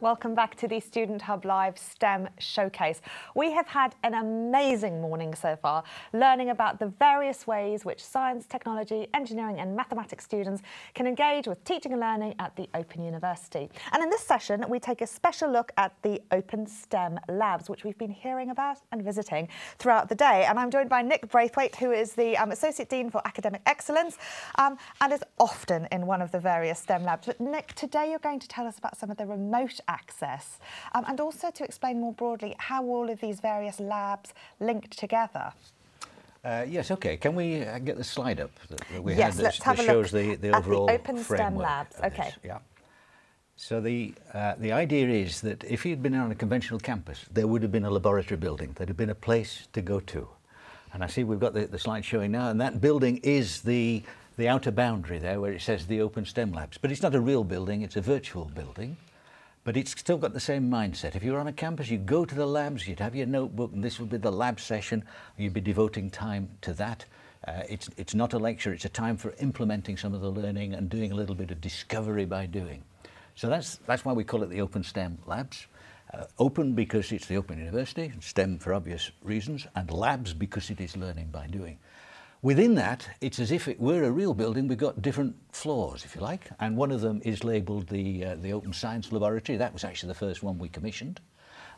Welcome back to the Student Hub Live STEM Showcase. We have had an amazing morning so far, learning about the various ways which science, technology, engineering and mathematics students can engage with teaching and learning at the Open University. And in this session, we take a special look at the Open STEM Labs, which we've been hearing about and visiting throughout the day. And I'm joined by Nick Braithwaite, who is the um, Associate Dean for Academic Excellence um, and is often in one of the various STEM labs. But Nick, today you're going to tell us about some of the remote access um, and also to explain more broadly how all of these various labs linked together. Uh, yes, okay. Can we uh, get the slide up that, we yes, had that, have that shows the, the overall the Open STEM labs. Okay. this? Yeah. So the uh, the idea is that if you'd been on a conventional campus, there would have been a laboratory building. There'd have been a place to go to. And I see we've got the, the slide showing now, and that building is the the outer boundary there where it says the Open STEM Labs. But it's not a real building, it's a virtual building. But it's still got the same mindset. If you were on a campus, you'd go to the labs, you'd have your notebook, and this would be the lab session. You'd be devoting time to that. Uh, it's, it's not a lecture, it's a time for implementing some of the learning and doing a little bit of discovery by doing. So that's, that's why we call it the Open STEM Labs. Uh, open because it's the Open University, STEM for obvious reasons, and labs because it is learning by doing. Within that, it's as if it were a real building. We've got different floors, if you like, and one of them is labelled the, uh, the Open Science Laboratory. That was actually the first one we commissioned.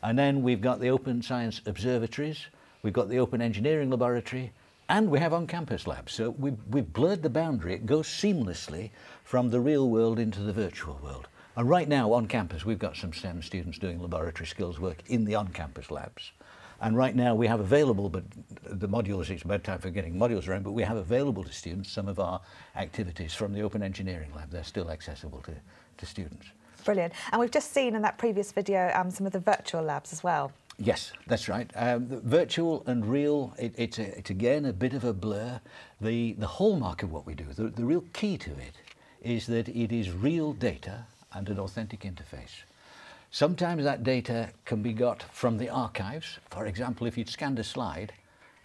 And then we've got the Open Science Observatories, we've got the Open Engineering Laboratory, and we have on-campus labs. So we've, we've blurred the boundary. It goes seamlessly from the real world into the virtual world. And right now on campus, we've got some STEM students doing laboratory skills work in the on-campus labs. And right now we have available, but the modules, it's about time for getting modules around, but we have available to students some of our activities from the Open Engineering Lab. They're still accessible to, to students. Brilliant. And we've just seen in that previous video um, some of the virtual labs as well. Yes, that's right. Um, the virtual and real, it, it's, a, it's again a bit of a blur. The, the hallmark of what we do, the, the real key to it, is that it is real data and an authentic interface. Sometimes that data can be got from the archives. For example, if you'd scanned a slide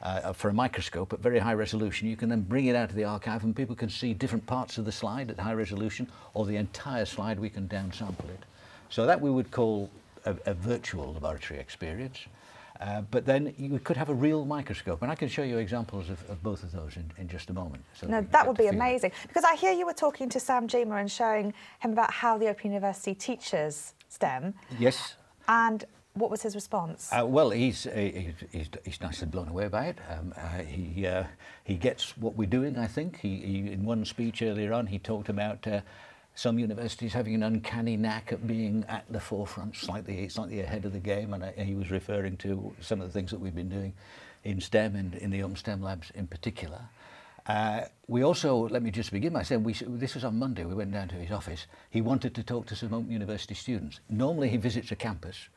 uh, for a microscope at very high resolution, you can then bring it out of the archive and people can see different parts of the slide at high resolution or the entire slide, we can downsample it. So that we would call a, a virtual laboratory experience. Uh, but then you could have a real microscope, and I can show you examples of, of both of those in, in just a moment. So No, that would be feel it. amazing. Because I hear you were talking to Sam Gyimah and showing him about how the Open University teaches STEM. Yes. And what was his response? Uh, well, he's, he's, he's, he's nicely blown away by it. Um, uh, he, uh, he gets what we're doing, I think. He, he, in one speech earlier on, he talked about uh, some universities having an uncanny knack at being at the forefront, slightly, slightly ahead of the game, and uh, he was referring to some of the things that we've been doing in STEM and in the Open STEM labs in particular. Uh, we also, let me just begin by saying, we, this was on Monday, we went down to his office. He wanted to talk to some Open University students. Normally he visits a campus.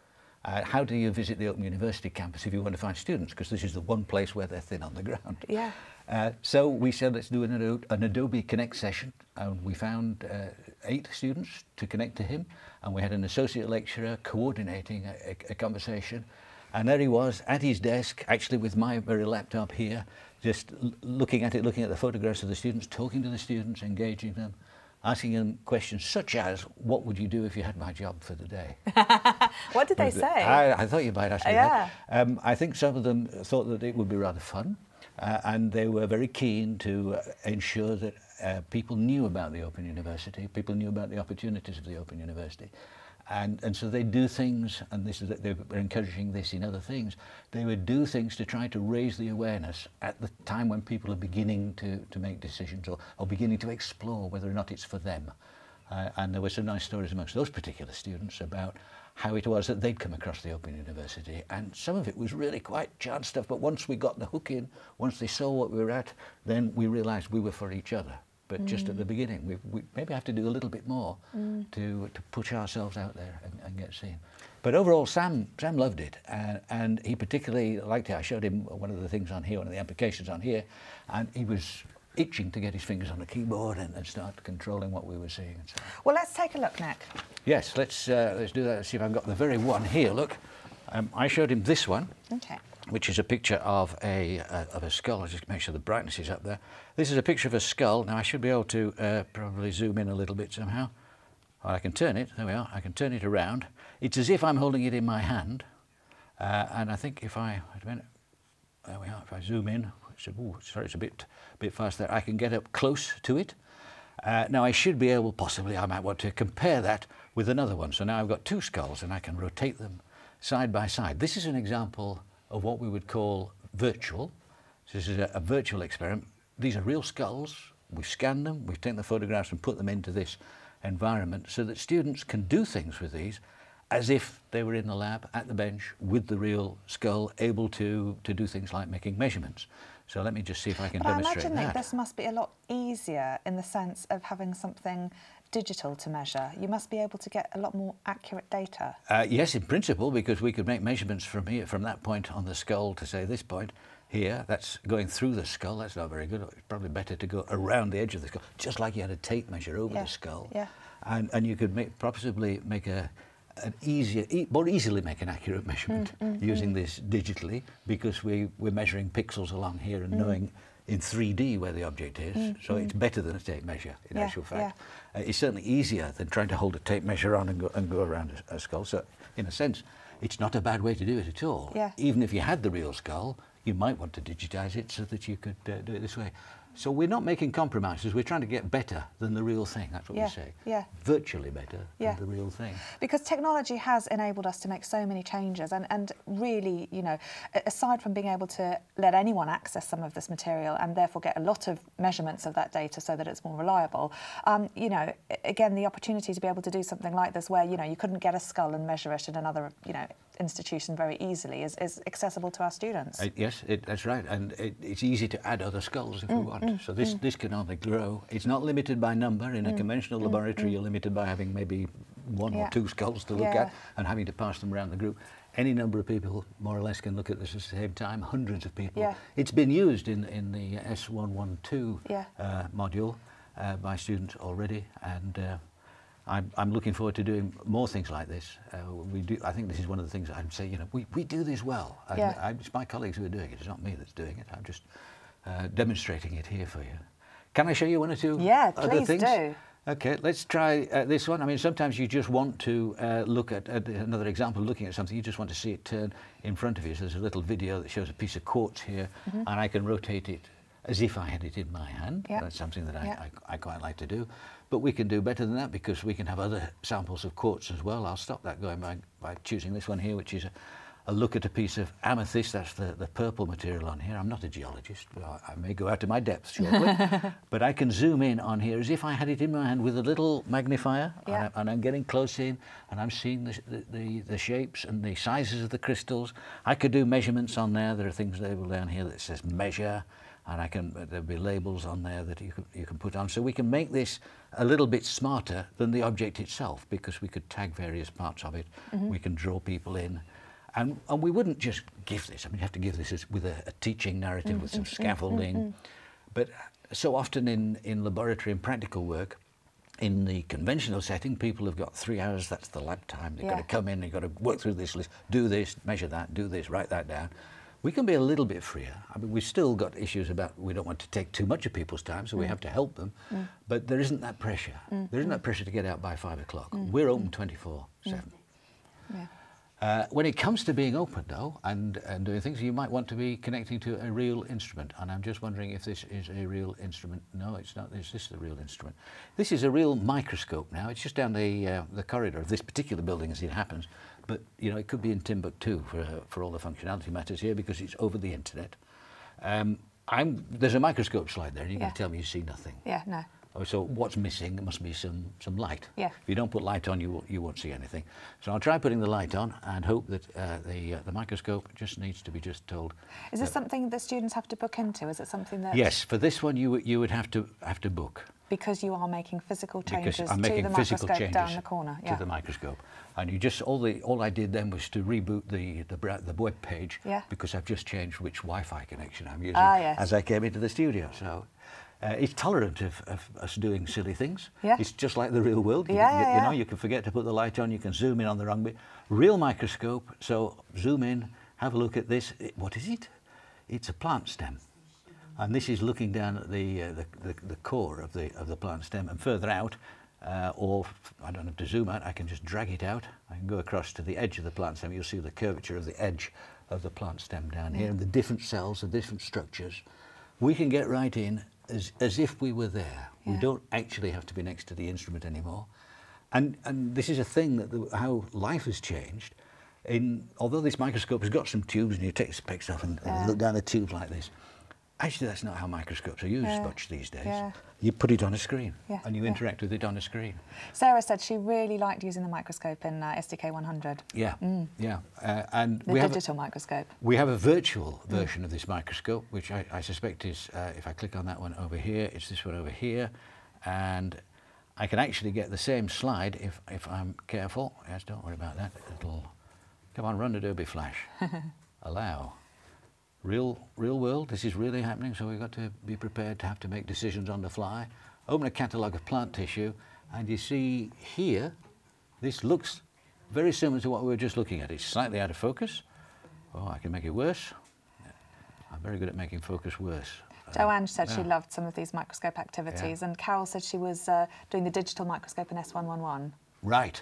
Uh, how do you visit the Open University campus if you want to find students? Because this is the one place where they're thin on the ground. Yeah. Uh, so we said, let's do an, an Adobe Connect session. And we found uh, eight students to connect to him. And we had an associate lecturer coordinating a, a, a conversation. And there he was at his desk, actually with my very laptop here, just looking at it, looking at the photographs of the students, talking to the students, engaging them, asking them questions such as, what would you do if you had my job for the day? what did they say? I, I thought you might ask me Yeah. that. Um, I think some of them thought that it would be rather fun, uh, and they were very keen to uh, ensure that uh, people knew about the Open University, people knew about the opportunities of the Open University. And, and so they do things, and this is they're encouraging this in other things. They would do things to try to raise the awareness at the time when people are beginning to, to make decisions or, or beginning to explore whether or not it's for them. Uh, and there were some nice stories amongst those particular students about how it was that they'd come across the Open University. And some of it was really quite charred stuff, but once we got the hook in, once they saw what we were at, then we realised we were for each other. But just at the beginning, we, we maybe have to do a little bit more to, to push ourselves out there and, and get seen. But overall, Sam, Sam loved it, and, and he particularly liked it. I showed him one of the things on here, one of the applications on here, and he was itching to get his fingers on the keyboard and, and start controlling what we were seeing. And so, Well, let's take a look, Nick. yes, let's uh, let's do that. Let's see if I've got the very one here. Look, um, I showed him this one, Okay. Which is a picture of a uh, of a skull. I'll just make sure the brightness is up there. This is a picture of a skull. Now I should be able to uh, probably zoom in a little bit somehow. Or I can turn it, there we are, I can turn it around. It's as if I'm holding it in my hand. Uh, and I think if I, wait a minute, there we are, if I zoom in, it's a, ooh, sorry, it's a bit, bit fast there, I can get up close to it. Uh, now I should be able, possibly, I might want to compare that with another one. So now I've got two skulls and I can rotate them side by side. This is an example of what we would call virtual. So this is a, a virtual experiment. These are real skulls. We've scanned them, we've taken the photographs and put them into this environment so that students can do things with these as if they were in the lab at the bench with the real skull, able to, to do things like making measurements. So let me just see if I can but demonstrate I imagine that. that this must be a lot easier in the sense of having something digital to measure. You must be able to get a lot more accurate data. Uh, yes, in principle, because we could make measurements from here, from that point on the skull to say this point here. That's going through the skull. That's not very good. It's probably better to go around the edge of the skull, just like you had a tape measure over yeah. the skull. Yeah. And and you could make possibly make a an easier, e more easily make an accurate measurement mm, mm, using mm. this digitally because we, we're measuring pixels along here and mm. knowing in 3D where the object is. Mm, so it's better than a tape measure in yeah, actual fact. Yeah. Uh, it's certainly easier than trying to hold a tape measure on and go, and go around a, a skull. So in a sense, it's not a bad way to do it at all. Yeah. Even if you had the real skull, you might want to digitize it so that you could uh, do it this way. So we're not making compromises. We're trying to get better than the real thing. That's what yeah, we say. Yeah. Virtually better yeah. than the real thing. Because technology has enabled us to make so many changes, and and really, you know, aside from being able to let anyone access some of this material and therefore get a lot of measurements of that data so that it's more reliable, um, you know, again, the opportunity to be able to do something like this, where you know you couldn't get a skull and measure it in another, you know, institution very easily, is, is accessible to our students. Uh, yes, it, that's right, and it, it's easy to add other skulls if mm, we want. Mm, so this mm. this can only grow. It's not limited by number. In a Mm, conventional mm, laboratory, mm. you're limited by having maybe one Yeah. or two skulls to look Yeah. at and having to pass them around the group. Any number of people, more or less, can look at this at the same time. Hundreds of people. Yeah. It's been used in in the S112 Yeah. uh, module uh, by students already, and. Uh, I'm, I'm looking forward to doing more things like this. Uh, we do. I think this is one of the things I'd say. You know, we, we do this well. Yeah. I, it's my colleagues who are doing it. It's not me that's doing it. I'm just uh, demonstrating it here for you. Can I show you one or two Yeah, other please things? do. Okay, let's try uh, this one. I mean, sometimes you just want to uh, look at, at another example, looking at something, you just want to see it turn in front of you. So there's a little video that shows a piece of quartz here, Mm-hmm. and I can rotate it as if I had it in my hand. Yeah. That's something that I, Yeah. I, I quite like to do. But we can do better than that because we can have other samples of quartz as well. I'll stop that going by, by choosing this one here, which is a, a look at a piece of amethyst. That's the, the purple material on here. I'm not a geologist, but I, I may go out to my depths shortly. but I can zoom in on here as if I had it in my hand with a little magnifier. Yeah. And, I, I'm getting close in and I'm seeing the, the, the, the shapes and the sizes of the crystals. I could do measurements on there. There are things labeled down here that says measure and I can there'll be labels on there that you can you can put on. So we can make this a little bit smarter than the object itself because we could tag various parts of it. Mm-hmm. We can draw people in. And, and we wouldn't just give this. I mean, you have to give this as, with a, a teaching narrative, mm, with some mm, mm, scaffolding. But so often in, in laboratory and practical work, in the conventional setting, people have got three hours, that's the lab time. They've got to come in, they've got to work through this list, do this, measure that, do this, write that down. We can be a little bit freer. I mean, we've still got issues about we don't want to take too much of people's time, so we mm. have to help them. Mm. But there isn't that pressure. Mm. There isn't that pressure to get out by five o'clock. We're open 24 7. Yeah. Uh, when it comes to being open, though, and, and doing things, you might want to be connecting to a real instrument. And I'm just wondering if this is a real instrument. No, it's not. Is this the real instrument? This is a real microscope now. It's just down the, uh, the corridor of this particular building as it happens. But, you know, it could be in Timbuktu for, uh, for all the functionality matters here because it's over the internet. Um, I'm, there's a microscope slide there, and going Yeah. to tell me you see nothing. Yeah, no. Oh, so what's missing? Must be some, some light. Yeah. If you don't put light on, you, won't- you won't see anything. So I'll try putting the light on and hope that uh, the, uh, the microscope just needs to be just told. Is this something that students have to book into? Is it something that... Yes, for this one you, would- you would have to, have to book. Because you are making physical Because changes I'm to making the physical microscope changes down the corner. to the microscope. And you just, all, the, all I did then was to reboot the, the, the web page Yeah. because I've just changed which Wi-Fi connection I'm using Ah, yes. as I came into the studio. So uh, it's tolerant of, of us doing silly things. Yeah. It's just like the real world. You, Yeah, you- you yeah. know, you can forget to put the light on, you can zoom in on the wrong bit. Real microscope, so zoom in, have a look at this. It- what is it? It's a plant stem. And this is looking down at the, uh, the, the, the core of the, of the plant stem and further out, uh, or I don't have to zoom out, I can just drag it out. I can go across to the edge of the plant stem. You'll see the curvature of the edge of the plant stem down here, and the different cells, the different structures. We can get right in as, as if we were there. We don't actually have to be next to the instrument anymore. And, and this is a thing that the, how life has changed. In, although this microscope has got some tubes and you take specs off and, and look down the tubes like this, actually that's not how microscopes are used Yeah. much these days. Yeah. You put it on a screen Yeah, and you interact with it on a screen. Sarah said she really liked using the microscope in uh, SDK 100, Yeah, yeah. Uh, and the we have, a, digital microscope. we have a virtual version of this microscope, which I, I suspect is, uh, if I click on that one over here, it's this one over here. And I can actually get the same slide if, if I'm careful. Yes, don't worry about that. It'll, come on, run Adobe Flash. Allow. Real, real world, this is really happening, so we've got to be prepared to have to make decisions on the fly. Open a catalogue of plant tissue, and you see here, this looks very similar to what we were just looking at. It's slightly out of focus. Oh, I can make it worse. I'm very good at making focus worse. Joanne said she loved some of these microscope activities, and Carol said she was uh, doing the digital microscope in S111. Right.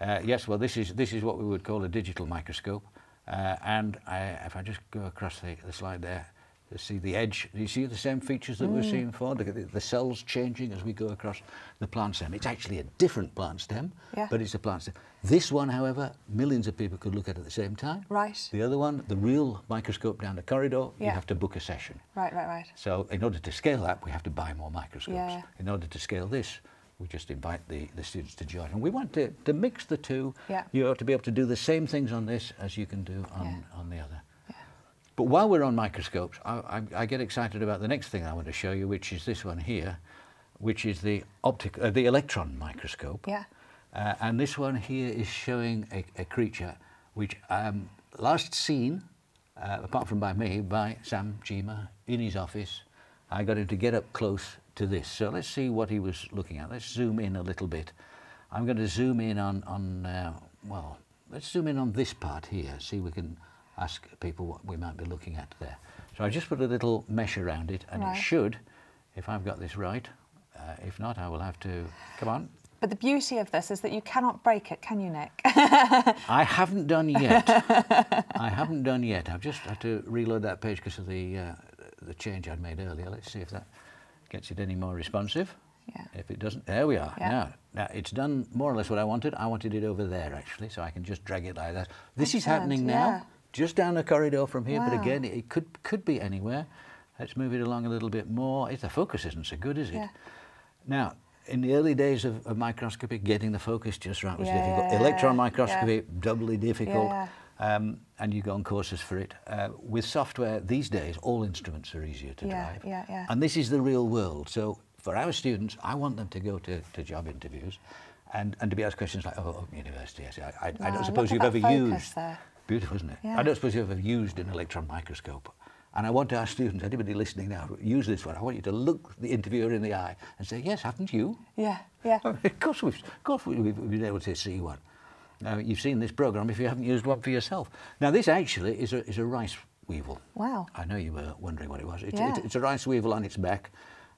Uh, yes, well, this is, this is what we would call a digital microscope. Uh, and I, if I just go across the, the slide there, you see the edge. Do you see the same features that we we're seeing for The, the cells changing as we go across the plant stem. It's actually a different plant stem, Yeah. but it's a plant stem. This one, however, millions of people could look at at the same time. Right. The other one, the real microscope down the corridor, you have to book a session. Right, right, right. So in order to scale that, we have to buy more microscopes. Yeah. In order to scale this, we just invite the, the students to join. And we want to, to mix the two. Yeah. You ought to be able to do the same things on this as you can do on, Yeah. on the other. Yeah. But while we're on microscopes, I, I, I get excited about the next thing I want to show you, which is this one here, which is the optic, uh, the electron microscope. Yeah. Uh, and this one here is showing a, a creature which um, last seen, uh, apart from by me, by Sam Gyimah in his office. I got him to get up close to this. So let's see what he was looking at. Let's zoom in a little bit. I'm going to zoom in on, on uh, well, let's zoom in on this part here. See if we can ask people what we might be looking at there. So I just put a little mesh around it and Right. it should, if I've got this right, uh, if not, I will have to, come on, But the beauty of this is that you cannot break it, can you, Nick? I haven't done yet. I haven't done yet. I've just had to reload that page because of the uh, the change I'd made earlier. Let's see if that gets it any more responsive. Yeah. If it doesn't, there we are. Yeah. Now, now it's done more or less what I wanted. I wanted it over there actually, so I can just drag it like that. This is happening yeah. now, just down the corridor from here. But again, it could could be anywhere. Let's move it along a little bit more. If the focus isn't so good, is it? Yeah. Now, in the early days of, of microscopy, getting the focus just right was difficult. Yeah, Electron yeah. microscopy, doubly difficult. Yeah. Um, and you go on courses for it. Uh, with software these days, all instruments are easier to Yeah, drive. yeah, yeah. And this is the real world. So for our students, I want them to go to, to job interviews and, and to be asked questions like, oh, Open University, yes, I, I, I don't suppose you've ever used. there. Beautiful, isn't it? Yeah. I don't suppose you've ever used an electron microscope. And I want to ask students, anybody listening now, use this one. I want you to look the interviewer in the eye and say, yes, haven't you? yeah, yeah. of course we've, of course we- we've been able to see one. Now, you've seen this program if you haven't used one for yourself. Now, this actually is a, is a rice weevil. Wow. I know you were wondering what it was. It's, Yeah. it- it's a rice weevil on its back.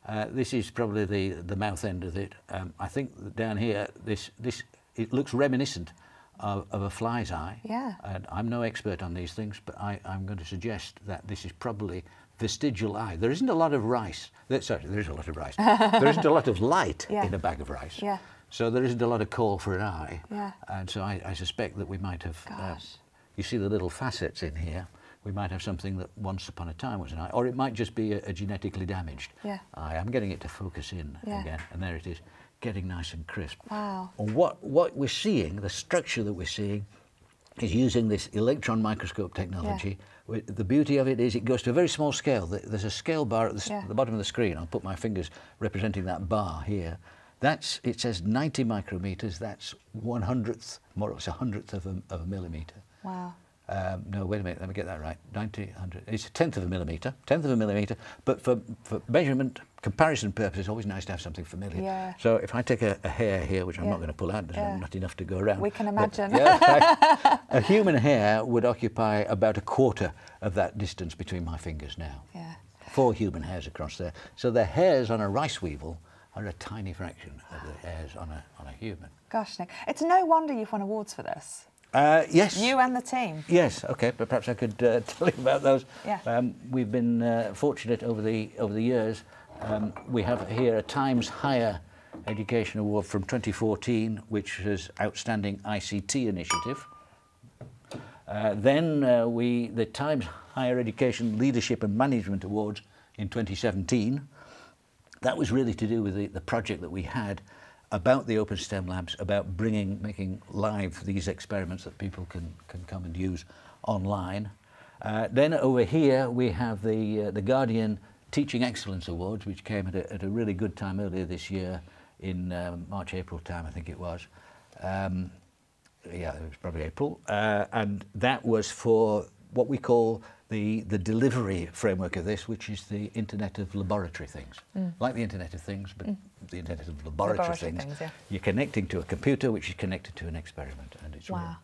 Uh, this is probably the, the mouth end of it. Um, I think down here, this, this, it looks reminiscent of, of a fly's eye. Yeah. And I'm no expert on these things, but I, I'm going to suggest that this is probably vestigial eye. There isn't a lot of rice. There, sorry, there is a lot of rice. there isn't a lot of light Yeah. in a bag of rice. Yeah. So there isn't a lot of call for an eye. Yeah. And so I, I suspect that we might have. uh, you see the little facets in here. We might have something that once upon a time was an eye, or it might just be a, a genetically damaged Yeah. eye. I'm getting it to focus in Yeah. again, and there it is, getting nice and crisp. Wow. And what, what we're seeing, the structure that we're seeing, is using this electron microscope technology. Wi- The beauty of it is it goes to a very small scale. There's a scale bar at the, s- Yeah. the bottom of the screen. I'll put my fingers representing that bar here. That's, it says 90 micrometers. That's one hundredth, more or less a hundredth of a, of a millimeter. Wow. Um, no, wait a minute, let me get that right. 90, 100, it's a tenth of a millimetre, tenth of a millimetre, but for, for measurement, comparison purposes, it's always nice to have something familiar. Yeah. So if I take a, a hair here, which I'm Yeah. not going to pull out, there's Yeah. not enough to go around. We can but- imagine. yeah, a human hair would occupy about a quarter of that distance between my fingers now. Yeah. Four human hairs across there. So the hairs on a rice weevil are a tiny fraction of the hairs on a, on a human. Gosh, Nick, it's no wonder you've won awards for this. Uh, yes. You and the team. Yes. Okay. But perhaps I could uh, tell you about those. Yeah. Um, we've been uh, fortunate over the over the years. Um, we have here a Times Higher Education Award from 2014, which is Outstanding ICT Initiative. Uh, then uh, we the Times Higher Education Leadership and Management Awards in 2017. That was really to do with the, the project that we had about the Open STEM Labs, about bringing, making live these experiments that people can, can come and use online. Uh, then over here we have the, uh, the Guardian Teaching Excellence Awards, which came at a, at a really good time earlier this year in um, March, April time, I think it was. Um, yeah, it was probably April. Uh, and that was for what we call the, the delivery framework of this, which is the Internet of Laboratory Things. Mm. Like the Internet of Things, but mm. the Internet of Laboratory, Laboratory Things. things, yeah. You're connecting to a computer which is connected to an experiment. And it's real. Wow.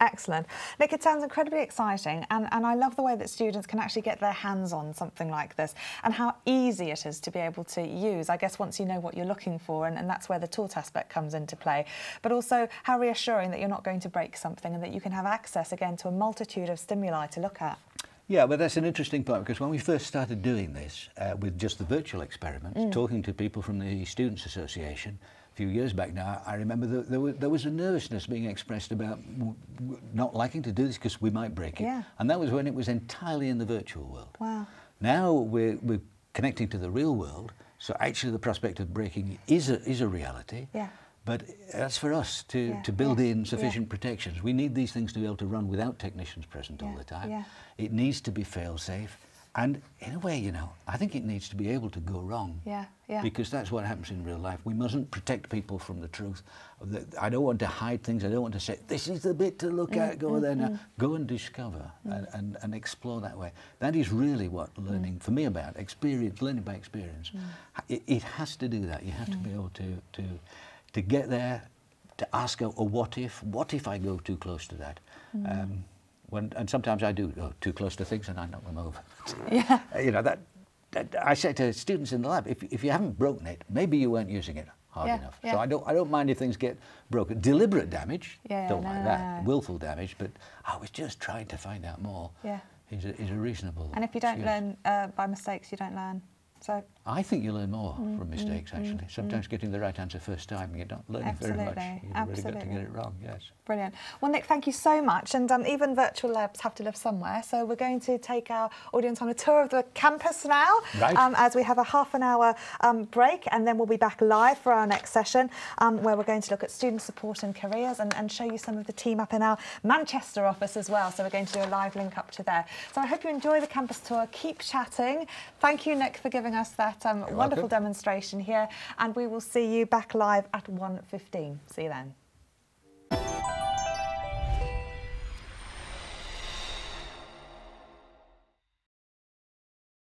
Excellent. Nick, it sounds incredibly exciting, and, and I love the way that students can actually get their hands on something like this and how easy it is to be able to use. I guess once you know what you're looking for, and, and that's where the taught aspect comes into play, but also how reassuring that you're not going to break something and that you can have access again to a multitude of stimuli to look at. Yeah, well, that's an interesting point because when we first started doing this uh, with just the virtual experiments, talking to people from the Students Association few years back now, I remember that there, was, there was a nervousness being expressed about not liking to do this because we might break it. Yeah. And that was when it was entirely in the virtual world. Wow. Now we're, we're connecting to the real world, so actually the prospect of breaking is a, is a reality. Yeah. But that's for us to, Yeah, to build yeah, in yeah. sufficient protections. We need these things to be able to run without technicians present all the time. yeah. It needs to be fail safe. And in a way, you know, I think it needs to be able to go wrong. Yeah, yeah. Because that's what happens in real life. We mustn't protect people from the truth. I don't want to hide things. I don't want to say, this is the bit to look Mm, at, go there now. Go and discover and, and, and explore that way. That is really what Mm. learning, for me, about experience, learning by experience. It, it has to do that. You have to Mm. be able to, to, to get there, to ask a, a what if. What if I go too close to that? Mm. Um, when, and sometimes I do go too close to things and I knock them over. Yeah. Uh, you know, that, that I say to students in the lab, if, if you haven't broken it, maybe you weren't using it hard Yeah, enough. yeah. So I don't, I don't mind if things get broken. Deliberate damage, Yeah, don't no, like that. no. Willful damage, but I was just trying to find out more. Yeah. Is a, is a reasonable. And if you don't excuse. learn uh, by mistakes, you don't learn. So I think you learn more Mm, from mistakes, actually. Sometimes getting the right answer first time, you're not learning very much. Absolutely, You've really got to get it wrong, yes. Brilliant. Well, Nick, thank you so much. And um, even virtual labs have to live somewhere. So we're going to take our audience on a tour of the campus now Right. um, as we have a half an hour um, break. And then we'll be back live for our next session um, where we're going to look at student support and careers and, and show you some of the team up in our Manchester office as well. So we're going to do a live link up to there. So I hope you enjoy the campus tour. Keep chatting. Thank you, Nick, for giving us that that um, wonderful welcome. demonstration here. And we will see you back live at 1.15. See you then.